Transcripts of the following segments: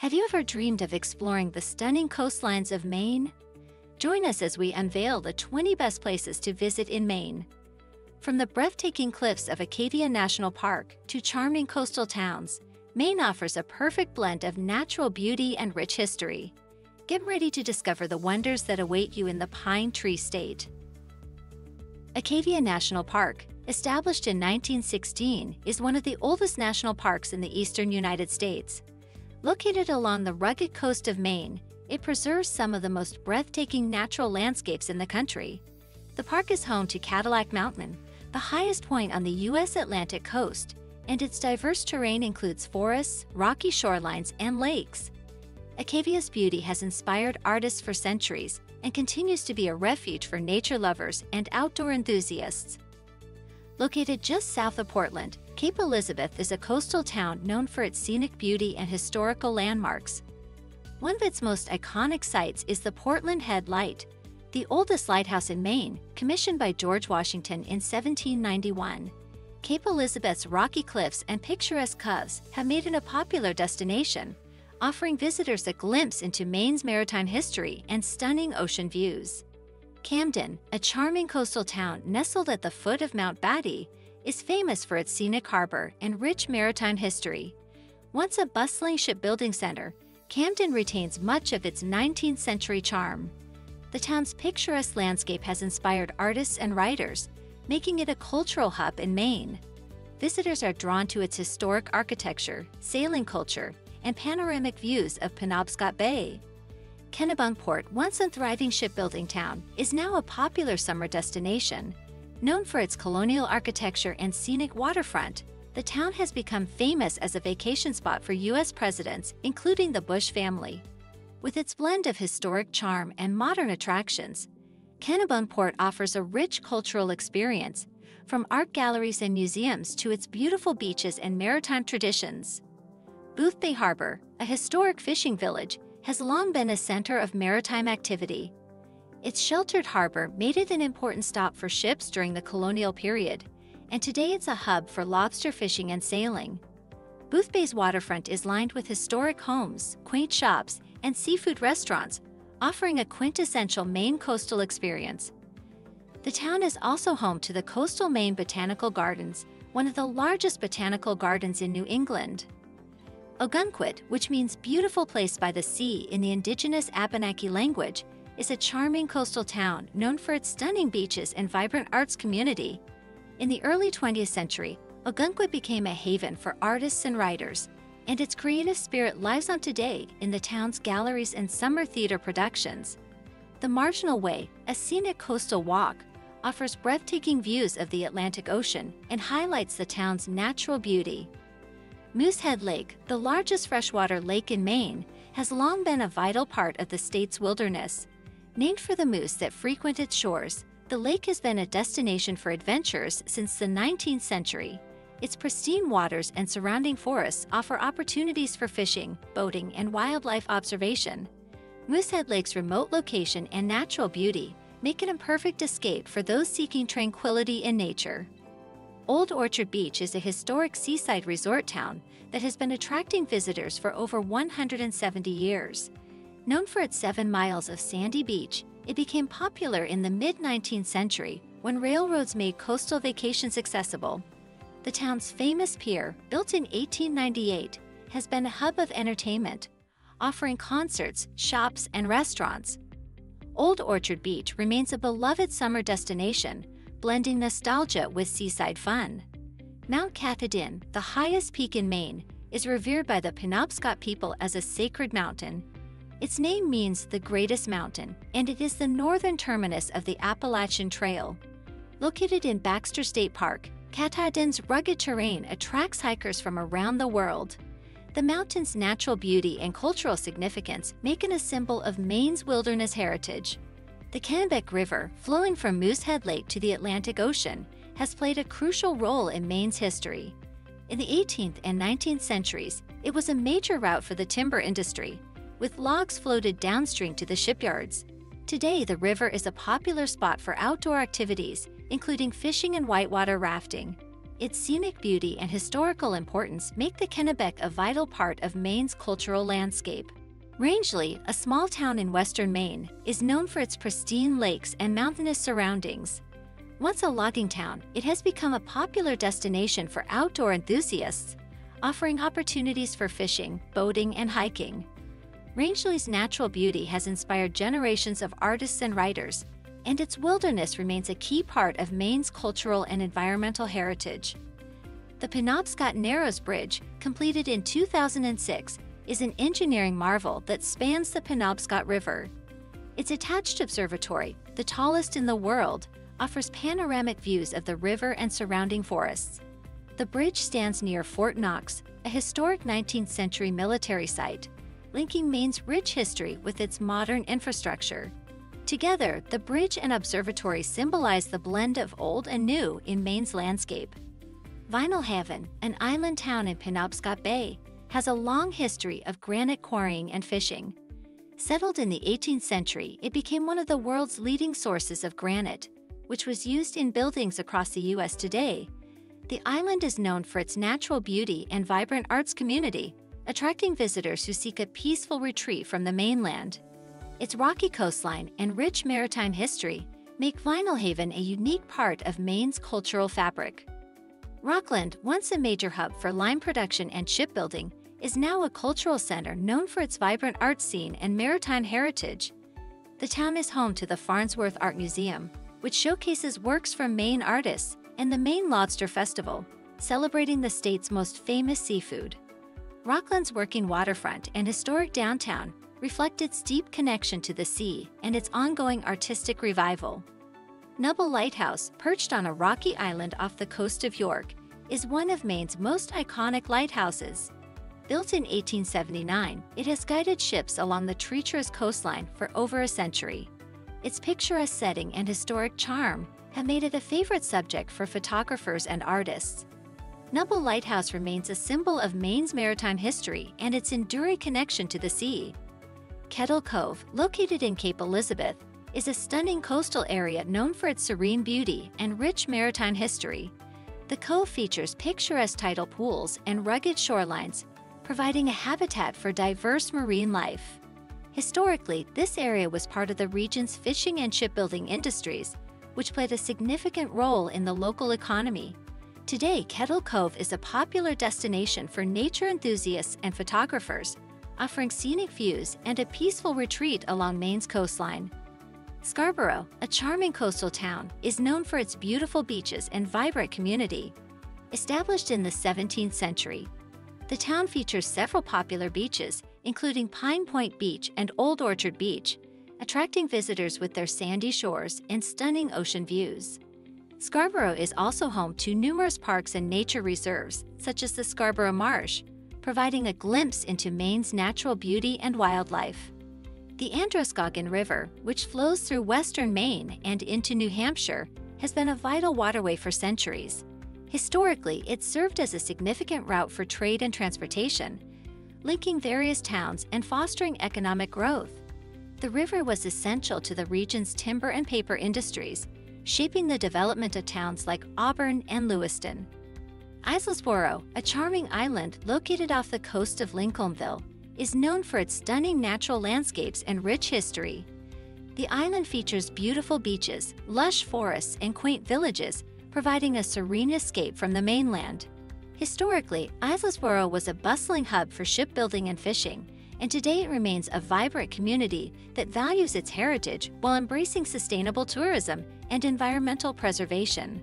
Have you ever dreamed of exploring the stunning coastlines of Maine? Join us as we unveil the 20 best places to visit in Maine. From the breathtaking cliffs of Acadia National Park to charming coastal towns, Maine offers a perfect blend of natural beauty and rich history. Get ready to discover the wonders that await you in the Pine Tree State. Acadia National Park, established in 1916, is one of the oldest national parks in the eastern United States. Located along the rugged coast of Maine, it preserves some of the most breathtaking natural landscapes in the country. The park is home to Cadillac Mountain, the highest point on the U.S. Atlantic coast, and its diverse terrain includes forests, rocky shorelines, and lakes. Acadia's beauty has inspired artists for centuries and continues to be a refuge for nature lovers and outdoor enthusiasts. Located just south of Portland, Cape Elizabeth is a coastal town known for its scenic beauty and historical landmarks. One of its most iconic sites is the Portland Head Light, the oldest lighthouse in Maine, commissioned by George Washington in 1791. Cape Elizabeth's rocky cliffs and picturesque coves have made it a popular destination, offering visitors a glimpse into Maine's maritime history and stunning ocean views. Camden, a charming coastal town nestled at the foot of Mount Battie, is famous for its scenic harbor and rich maritime history. Once a bustling shipbuilding center, Camden retains much of its 19th century charm. The town's picturesque landscape has inspired artists and writers, making it a cultural hub in Maine. Visitors are drawn to its historic architecture, sailing culture, and panoramic views of Penobscot Bay. Kennebunkport, once a thriving shipbuilding town, is now a popular summer destination. Known for its colonial architecture and scenic waterfront, the town has become famous as a vacation spot for U.S. presidents, including the Bush family. With its blend of historic charm and modern attractions, Kennebunkport offers a rich cultural experience, from art galleries and museums to its beautiful beaches and maritime traditions. Boothbay Harbor, a historic fishing village, has long been a center of maritime activity. Its sheltered harbor made it an important stop for ships during the colonial period, and today it's a hub for lobster fishing and sailing. Boothbay's waterfront is lined with historic homes, quaint shops, and seafood restaurants, offering a quintessential Maine coastal experience. The town is also home to the Coastal Maine Botanical Gardens, one of the largest botanical gardens in New England. Ogunquit, which means beautiful place by the sea in the indigenous Abenaki language, is a charming coastal town known for its stunning beaches and vibrant arts community. In the early 20th century, Ogunquit became a haven for artists and writers, and its creative spirit lives on today in the town's galleries and summer theater productions. The Marginal Way, a scenic coastal walk, offers breathtaking views of the Atlantic Ocean and highlights the town's natural beauty. Moosehead Lake, the largest freshwater lake in Maine, has long been a vital part of the state's wilderness. Named for the moose that frequent its shores, the lake has been a destination for adventurers since the 19th century. Its pristine waters and surrounding forests offer opportunities for fishing, boating, and wildlife observation. Moosehead Lake's remote location and natural beauty make it a perfect escape for those seeking tranquility in nature. Old Orchard Beach is a historic seaside resort town that has been attracting visitors for over 170 years. Known for its seven miles of sandy beach, it became popular in the mid 19th century when railroads made coastal vacations accessible. The town's famous pier, built in 1898, has been a hub of entertainment, offering concerts, shops, and restaurants. Old Orchard Beach remains a beloved summer destination blending nostalgia with seaside fun. Mount Katahdin, the highest peak in Maine, is revered by the Penobscot people as a sacred mountain. Its name means the greatest mountain, and it is the northern terminus of the Appalachian Trail. Located in Baxter State Park, Katahdin's rugged terrain attracts hikers from around the world. The mountain's natural beauty and cultural significance make it a symbol of Maine's wilderness heritage. The Kennebec River, flowing from Moosehead Lake to the Atlantic Ocean, has played a crucial role in Maine's history. In the 18th and 19th centuries, it was a major route for the timber industry, with logs floated downstream to the shipyards. Today, the river is a popular spot for outdoor activities, including fishing and whitewater rafting. its scenic beauty and historical importance make the Kennebec a vital part of Maine's cultural landscape. Rangeley, a small town in western Maine, is known for its pristine lakes and mountainous surroundings. Once a logging town, it has become a popular destination for outdoor enthusiasts, offering opportunities for fishing, boating, and hiking. Rangeley's natural beauty has inspired generations of artists and writers, and its wilderness remains a key part of Maine's cultural and environmental heritage. The Penobscot Narrows Bridge, completed in 2006, is an engineering marvel that spans the Penobscot River. Its attached observatory, the tallest in the world, offers panoramic views of the river and surrounding forests. The bridge stands near Fort Knox, a historic 19th century military site, linking Maine's rich history with its modern infrastructure. Together, the bridge and observatory symbolize the blend of old and new in Maine's landscape. Vinalhaven, an island town in Penobscot Bay, has a long history of granite quarrying and fishing. Settled in the 18th century, it became one of the world's leading sources of granite, which was used in buildings across the U.S. today. The island is known for its natural beauty and vibrant arts community, attracting visitors who seek a peaceful retreat from the mainland. Its rocky coastline and rich maritime history make Vinalhaven a unique part of Maine's cultural fabric. Rockland, once a major hub for lime production and shipbuilding, is now a cultural center known for its vibrant art scene and maritime heritage. The town is home to the Farnsworth Art Museum, which showcases works from Maine artists, and the Maine Lobster Festival, celebrating the state's most famous seafood. Rockland's working waterfront and historic downtown reflect its deep connection to the sea and its ongoing artistic revival. Nubble Lighthouse, perched on a rocky island off the coast of York, is one of Maine's most iconic lighthouses. Built in 1879, it has guided ships along the treacherous coastline for over a century. Its picturesque setting and historic charm have made it a favorite subject for photographers and artists. Nubble Lighthouse remains a symbol of Maine's maritime history and its enduring connection to the sea. Kettle Cove, located in Cape Elizabeth, is a stunning coastal area known for its serene beauty and rich maritime history. The cove features picturesque tidal pools and rugged shorelines, providing a habitat for diverse marine life. Historically, this area was part of the region's fishing and shipbuilding industries, which played a significant role in the local economy. Today, Kettle Cove is a popular destination for nature enthusiasts and photographers, offering scenic views and a peaceful retreat along Maine's coastline. Scarborough, a charming coastal town, is known for its beautiful beaches and vibrant community. Established in the 17th century, the town features several popular beaches, including Pine Point Beach and Old Orchard Beach, attracting visitors with their sandy shores and stunning ocean views. Scarborough is also home to numerous parks and nature reserves, such as the Scarborough Marsh, providing a glimpse into Maine's natural beauty and wildlife. The Androscoggin River, which flows through western Maine and into New Hampshire, has been a vital waterway for centuries. Historically, it served as a significant route for trade and transportation, linking various towns and fostering economic growth. The river was essential to the region's timber and paper industries, shaping the development of towns like Auburn and Lewiston. Islesboro, a charming island located off the coast of Lincolnville, is known for its stunning natural landscapes and rich history. The island features beautiful beaches, lush forests, and quaint villages, providing a serene escape from the mainland. Historically, Islesboro was a bustling hub for shipbuilding and fishing, and today it remains a vibrant community that values its heritage while embracing sustainable tourism and environmental preservation.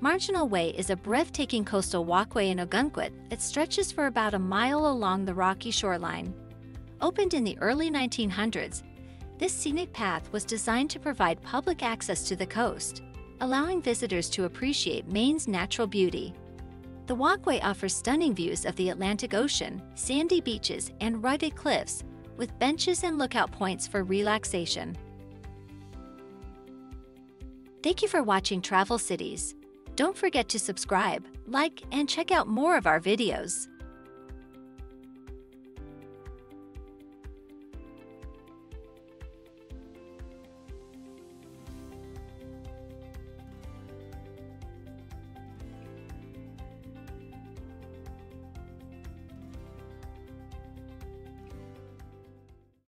Marginal Way is a breathtaking coastal walkway in Ogunquit that stretches for about a mile along the rocky shoreline. Opened in the early 1900s, this scenic path was designed to provide public access to the coast, allowing visitors to appreciate Maine's natural beauty. The walkway offers stunning views of the Atlantic Ocean, sandy beaches, and rugged cliffs, with benches and lookout points for relaxation. Thank you for watching Travel Cities. Don't forget to subscribe, like, and check out more of our videos.